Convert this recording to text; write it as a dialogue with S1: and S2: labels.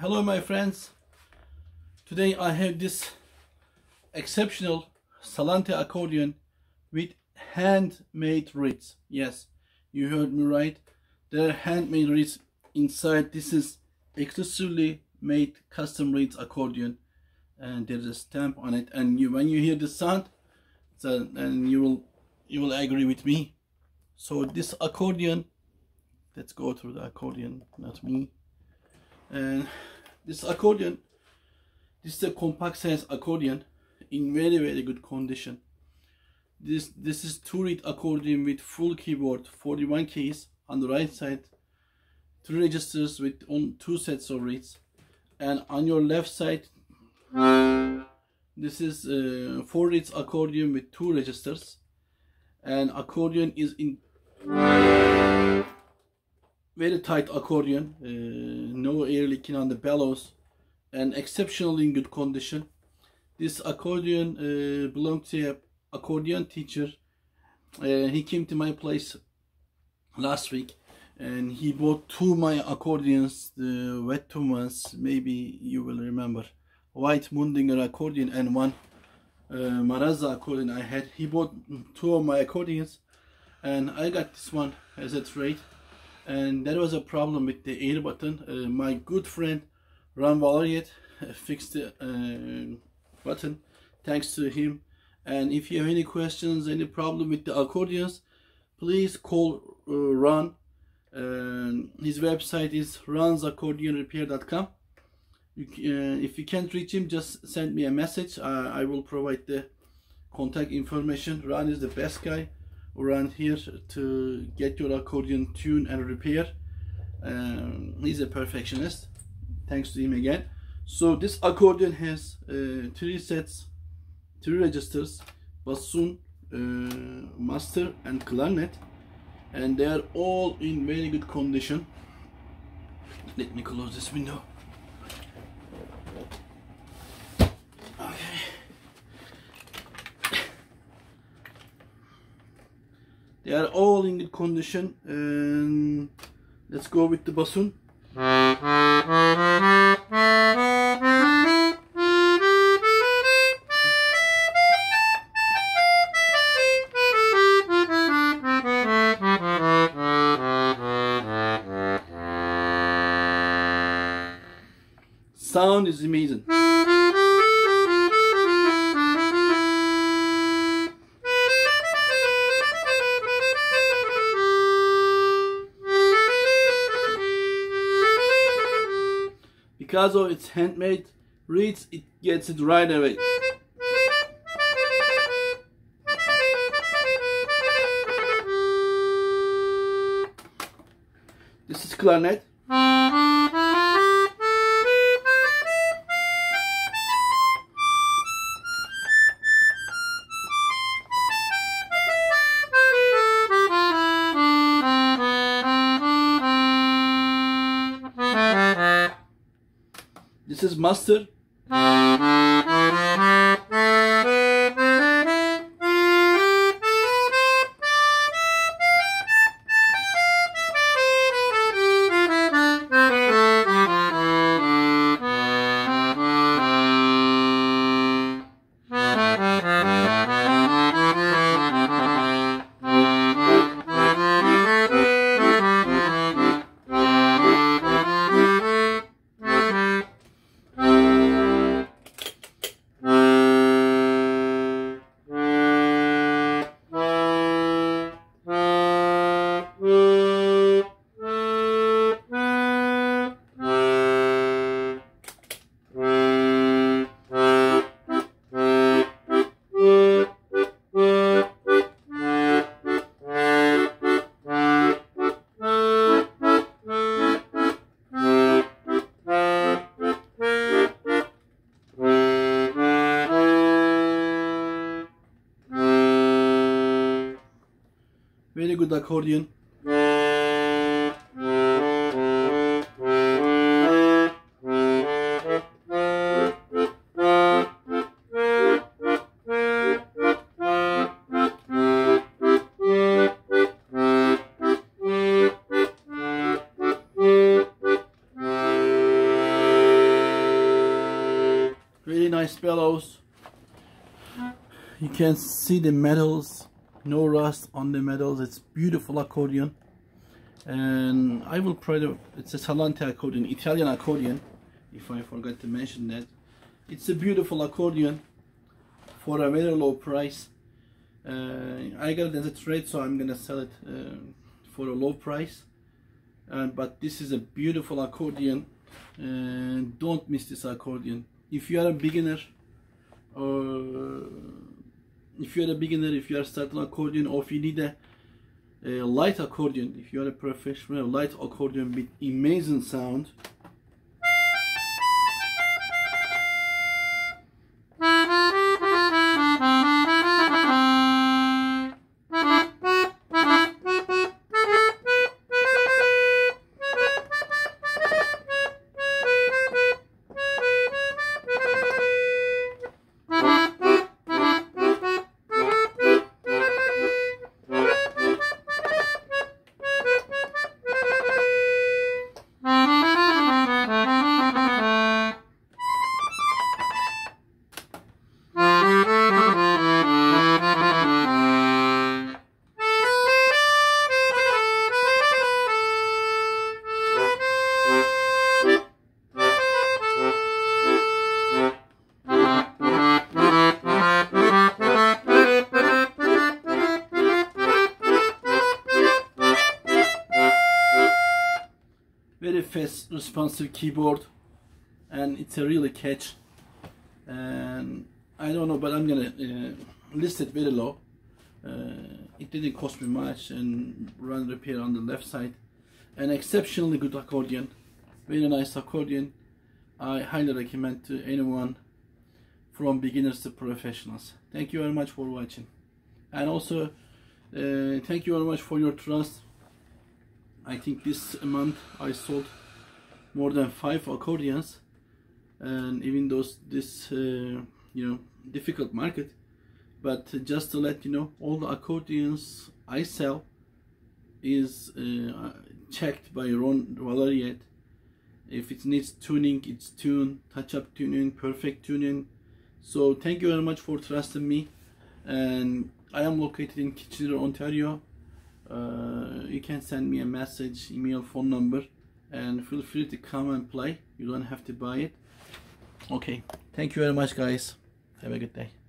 S1: Hello my friends. Today I have this exceptional Salanti accordion with handmade reeds. Yes, you heard me right. There are handmade reeds inside. This is exclusively made custom reeds accordion and there's a stamp on it and you when you hear the sound so, and you will you will agree with me so this accordion let's go through the accordion not me and this accordion this is a compact size accordion in very very good condition. This this is two reed accordion with full keyboard 41 keys on the right side three registers with on two sets of reeds and on your left side this is four reeds accordion with two registers. And accordion is in very tight accordion uh, no air leaking on the bellows and exceptionally in good condition. This accordion uh, belonged to a accordion teacher. Uh, he came to my place last week and he bought two my accordions the wet Thomas maybe you will remember. White Mundinger accordion and one uh, Marazza accordion I had. He bought two of my accordions and I got this one as a trade and there was a problem with the air button. Uh, my good friend Ron Valeriet fixed the uh, button thanks to him. And if you have any questions any problem with the accordions please call uh, Ron. His website is ronsaccordionrepair.com you, uh, if you can't reach him just send me a message. Uh, I will provide the contact information. Ron is the best guy around here to get your accordion tuned and repaired. um, he's a perfectionist. Thanks to him again. So this accordion has uh, three sets three registers bassoon uh, master and clarinet and they are all in very good condition. Let me close this window they are all in good condition and let's go with the bassoon sound is amazing. Because of its handmade reeds, it gets it right away. This is clarinet. This is master. the accordion. Really nice bellows. You can see the metals no rust on the metals. It's beautiful accordion. And I will to it's a Salanti accordion Italian accordion if I forgot to mention that. It's a beautiful accordion for a very low price. Uh, I got it as a trade so I'm gonna sell it uh, for a low price. Uh, but this is a beautiful accordion. And don't miss this accordion. If you are a beginner or if you are a beginner if you are starting accordion or if you need a, a light accordion if you are a professional light accordion with amazing sound fast responsive keyboard and it's a really catch. And I don't know but I'm gonna uh, list it very low. Uh, it didn't cost me much and run repair on the left side. An exceptionally good accordion very nice accordion. I highly recommend to anyone from beginners to professionals. Thank you very much for watching. And also uh, thank you very much for your trust. I think this month I sold more than five accordions. And even though this uh, you know difficult market but just to let you know all the accordions I sell is uh, checked by Ron Valeriet if it needs tuning it's tuned touch-up tuning perfect tuning. So thank you very much for trusting me. And I am located in Kitchener Ontario. Uh, you can send me a message email phone number and feel free to come and play. You don't have to buy it. Okay. Thank you very much guys. Have a good day